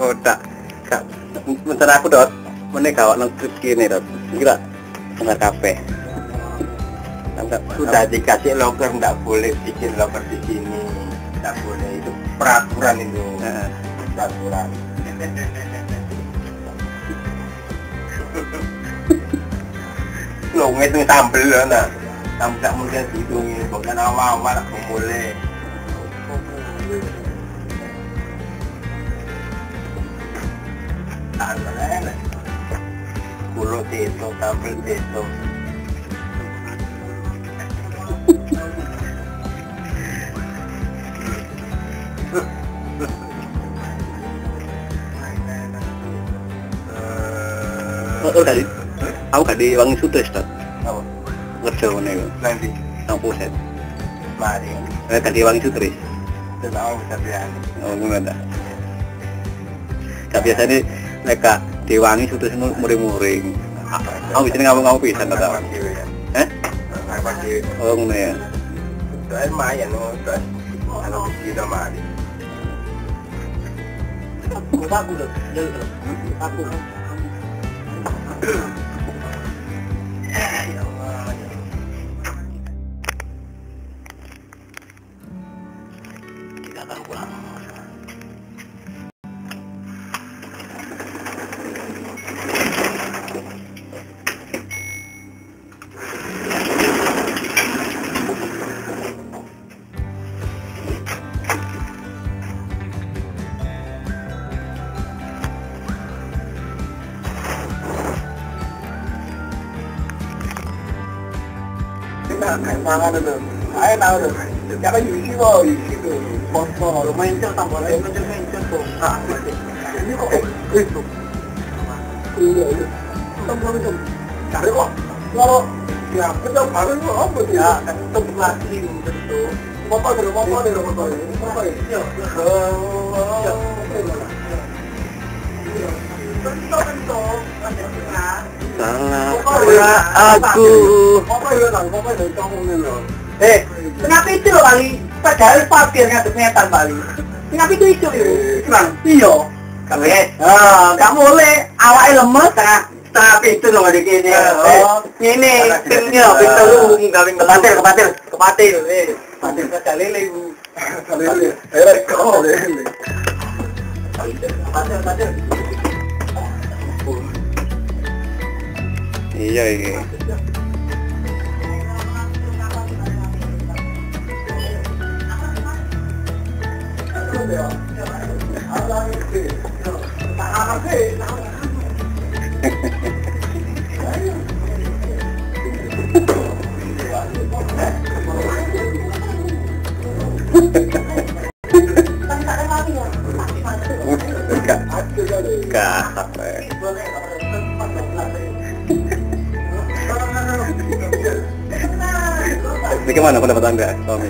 Kotak. Kak, bentar aku dot. Mana gawat nang trip kini dot. Gila. Dengar kafe. Sudah dikasih locker nggak boleh bikin locker di sini. Nggak boleh itu peraturan itu. Heeh. Peraturan. itu sampel loh nah sampel tak mungkin dihitungin bukan awal-awal aku mulai tanah kulo teto sampel teto Oh, tadi aku tadi wangi sutra, Ustaz. Kerja mana itu? Nanti, Nang pusat. mari. Eh, Wangi Sutris. Bisa bilang. Oh, gimana? Gak biasa ini mereka di Wangi Sutris itu muring-muring. Aku bisa ngomong-ngomong nggak tahu. Eh? Oh, ngono ya. Soalnya kalau kita mari. Aku aku. Ya Tangan itu. Tambah lagi, tuh. Ah, ini kok itu. Tunggu itu. Cari kok. Kalau ya, kita? Ya, lagi. Ya. Salah Pokoknya aku. Kamu. Eh, kenapa itu loh Bali? Padahal parkir ngadep. Kenapa itu itu itu? Bang, iya. Kamu Ah, gak boleh. Awalnya lemes, setengah pintu ada gini. Oh. ini pintunya pintu lu nggak pintu kepatil, kepatil. Eh, eh. Kepatil, kepatil. Iya iya. Gak gak Bagaimana pendapat anda? Soal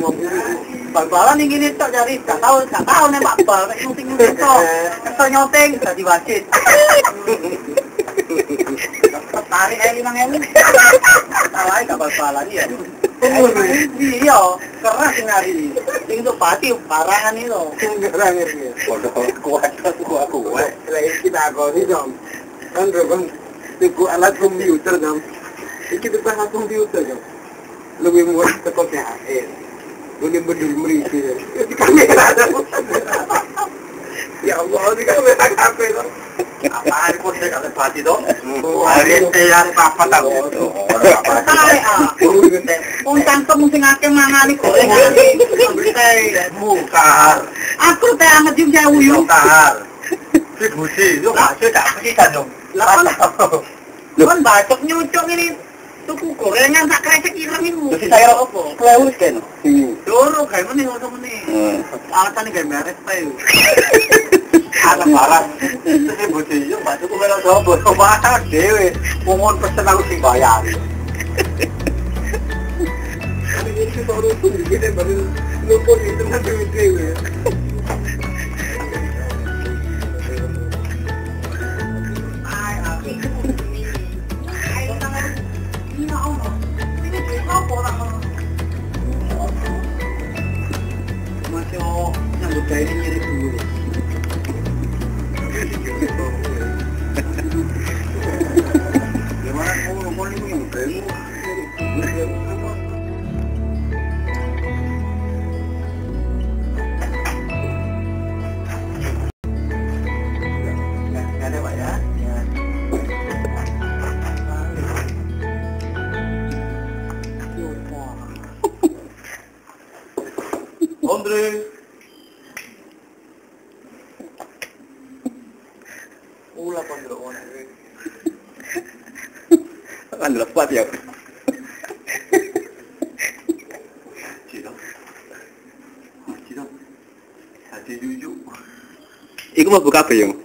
ngomong Bal-balan yang gini tak cari, gak tahu, gak tahu nembak bal, kayak nyunting-nyunting kok. Kesel nyonting, jadi wasit. Tarik aja lima ewu. Aja gak bal-balan ya. Iya, keras ngari. Itu pasti barangan itu. Bodoh kuat, kuat, kuat. Lagi kita kau ni dong. Kan dong, tuku alat komputer dong. Ini kita alat komputer dong. Lebih murah tekoknya air. Boleh berdiri merisi. Dong. Ya Allah, kafe dong. Saya kata pati dong? Hari ini apa tahu? Ah. Cangkem sing akeh mangani kok. Bukan. Aku teh anget sih, tak pergi kan dong. Lah kan kan bacok nyucuk ini tuku gorengan tak kresek ireng iku. Wis saya opo? apa. Klewu ken. Loro gawe meneh ngono meneh. Heeh. Hmm. Alasan gawe meres ta yo. Ada parah. Sing bocah iki mbah tuku melu sapa? Dhewe. Wong on pesen aku sing bayar. Ini sih baru tuh, ini baru nopo itu nanti mitri. Kan lepas ya. Iku mau buka apa yang?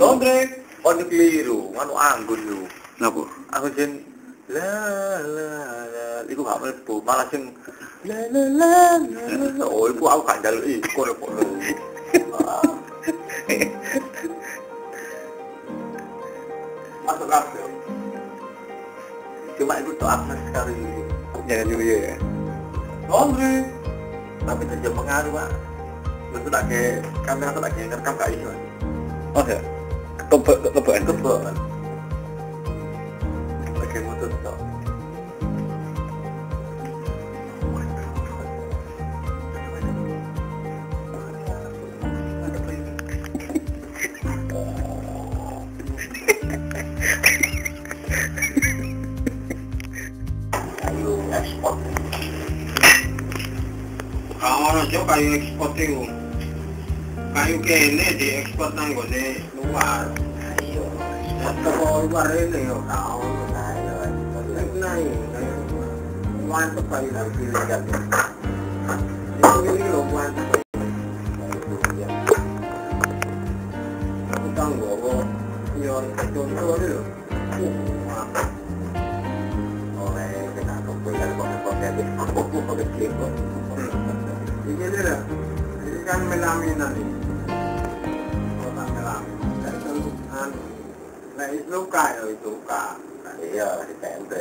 Andre, ono keliru, anu anggun lu. Napa? Aku jen la la la, iku gak mlebu, malah sing la la la. Oh, iku aku gak njaluk iku kok. Masuk kabeh. Cuma itu tuh Agnes sekali. Jangan dulu ya. Andre. Tapi itu jam pengaruh, Pak. Lu tak kayak kamera tuh tak kayak ngerekam gak iso. Oh ya. Kebe kebean Kebel 初回エキスポっていう回受けねえでエキスポなんかね僕はちょっとこう言われるよな俺もないよないよねวันต่อไปว่าคือกัาไม่ได้ลงวันต่อไปตั้งกันวก็ยอนจนตัวด้วยผู้หัวโอ้ยเป็นหน้าตกไปแล้วบอกให้พ่อแกเป็นผู้เป็นเพียงก่อ Higedera, ikan melamin nanti. Kota melamin. Dari keluhan. Nah, itu luka ya, itu luka. Iya, di PMP.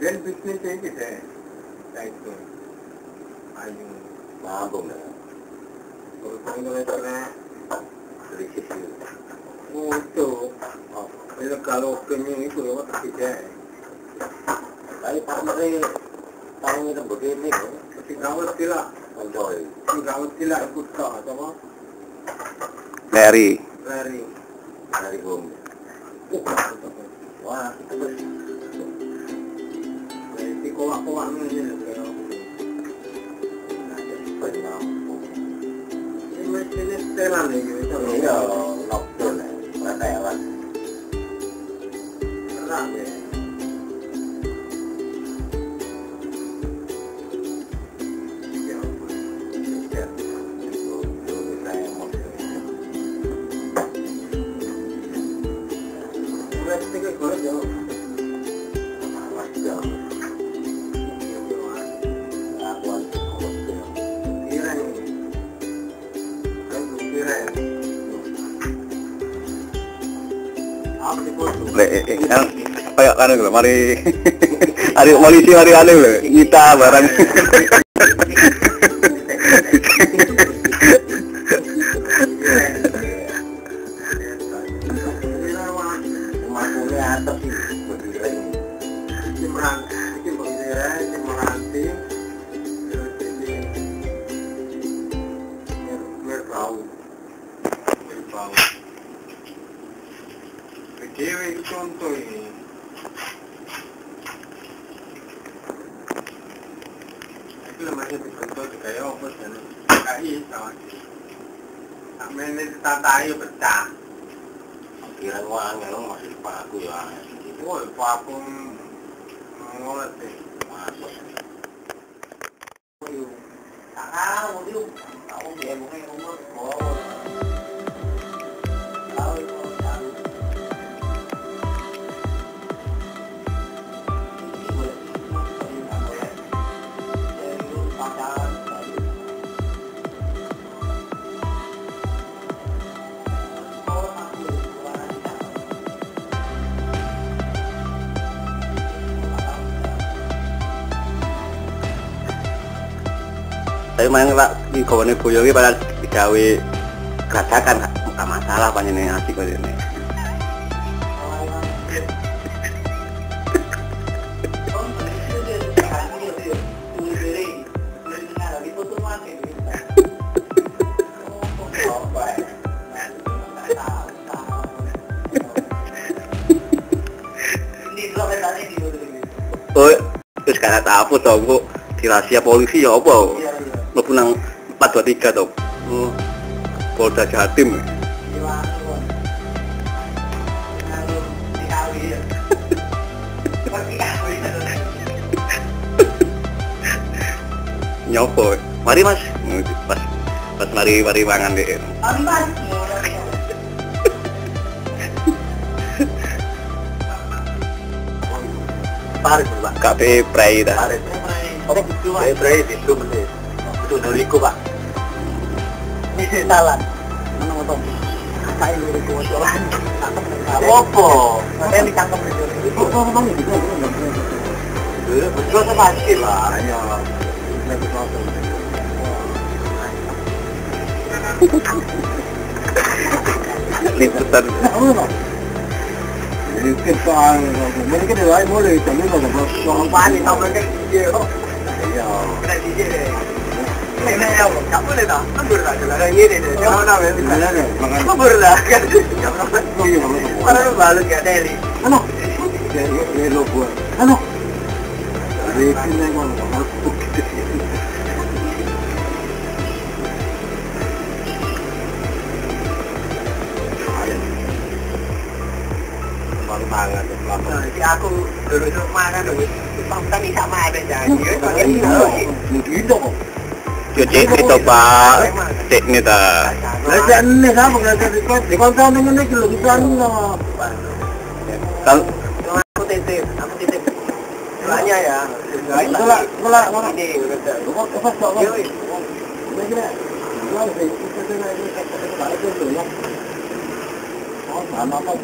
Dan bisnisnya kita. Nah, itu. Ayo. Mabung ya. Kalau tanggal itu lah. Sedikit juga. Oh, itu. Oh, itu kalau kenyang itu lewat kita. Tapi partnernya, tahu kita begini. Tapi kau lah. Joy. Sila, kursa, tama? Larry. Larry. Larry Gomez. Wah, Jadi kuak-kuak ni je kalau. Ini macam ni setelan ni. Ini dah lockdown ni. Mana yang lain? Terang ni. Kayak kan lho, mari hari polisi mari anu lho, nyita barang. chúng tôi cái contoh ini Aku lemah jadi contoh tu kaya apa sana Kaya tak Tak main ni tak tahu pecah Kira gua angin lu masih lupa aku ya Gua lupa aku Mengolat ni Masuk Tak tahu dia Tak tahu dia bukan Tapi main lah di kawan boyo iki pada digawe gerakan gak masalah panjenengan asik kok ini. Oh, terus karena tahu toh, bu, di rahasia polisi ya apa? Mlebu nang 423 toh. Oh, Polda Jatim. Nyopo. Mari Mas. Pas pas mari mari mangan deh. Tarik Pak. Kafe prai dah. Tarik. Apa itu bener. tunuriku pak ini salah mana ngotong saya nuriku soalan opo saya ditangkap di sini itu apa ngomong gitu betul tuh pasti lah ya liputan cái xoa mấy cái điều ấy mỗi lần chẳng biết là nó xoa quá thì tao mới cái gì đâu bây giờ cái gì vậy Bang-bangan Jadi aku duduk di rumah kan, duduk di rumah kan sama ada jadi. Kalau ini, hidup. cuci ditoba cek nih ta. Lajan ini kan pag nasa record di kong kanin ni kilo kita kal aku titip aku titip. Tanya ya. Tolak, tolak. Ini, kau kau pasok kau. Ini ya. Kau sama kau